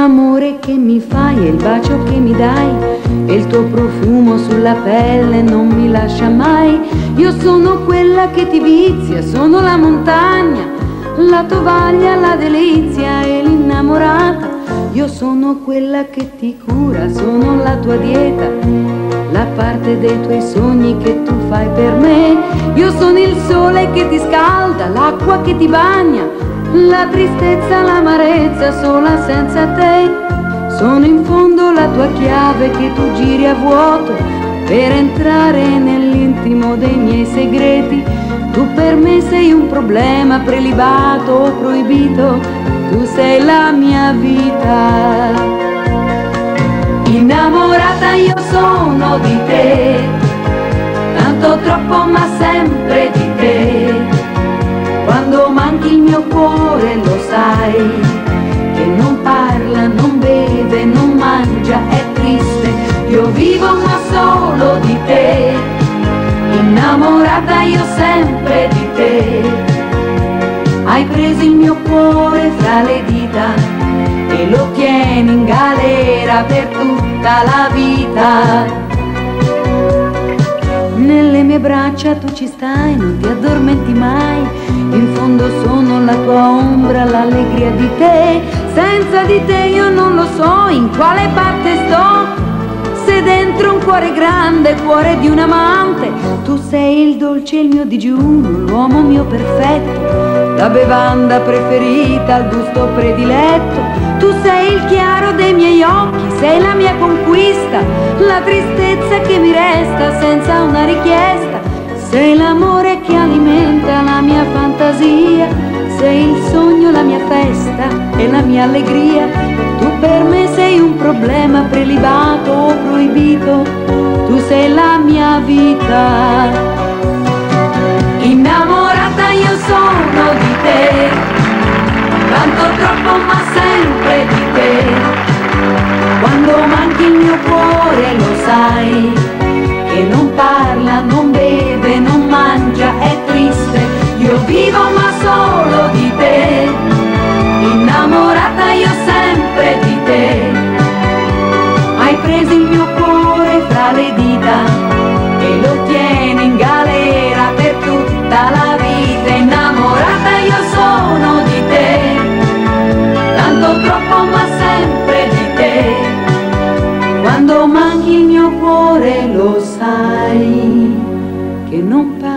L'amore che mi fai e il bacio che mi dai e il tuo profumo sulla pelle non mi lascia mai. Io sono quella che ti vizia, sono la montagna, la tovaglia, la delizia e l'innamorata. Io sono quella che ti cura, sono la tua dieta, la parte dei tuoi sogni che tu fai per me. Io sono il sole che ti scalda, l'acqua che ti bagna la tristezza, l'amarezza sola senza te. Sono in fondo la tua chiave che tu giri a vuoto per entrare nell'intimo dei miei segreti. Tu per me sei un problema prelibato o proibito, tu sei la mia vita. Innamorata io sono di te, tanto troppo ma sempre di te. Mio cuore lo sai, che non parla, non beve, non mangia, è triste. Io vivo ma solo di te, innamorata io sempre di te. Hai preso il mio cuore fra le dita e lo tieni in galera per tutta la vita. Nelle mie braccia tu ci stai, non ti addormenti mai, in fondo sono la tua ombra, l'allegria di te, senza di te io non lo so in quale parte sto. Se dentro un cuore grande, cuore di un amante, tu sei il dolce, il mio digiuno, l'uomo mio perfetto, la bevanda preferita, il gusto prediletto. Tu sei il chiaro dei miei occhi, sei la mia conquista, la tristezza che mi resta senza una richiesta. Sei l'amore che alimenta la mia fantasia, festa e la mia allegria. Tu per me sei un problema prelibato o proibito, tu sei la mia vita. Innamorata io sono di te, innamorata io sempre di te. Hai preso il mio cuore fra le dita e lo tieni in galera per tutta la vita. Innamorata io sono di te, tanto troppo ma sempre di te. Quando manchi il mio cuore lo sai, che non parla,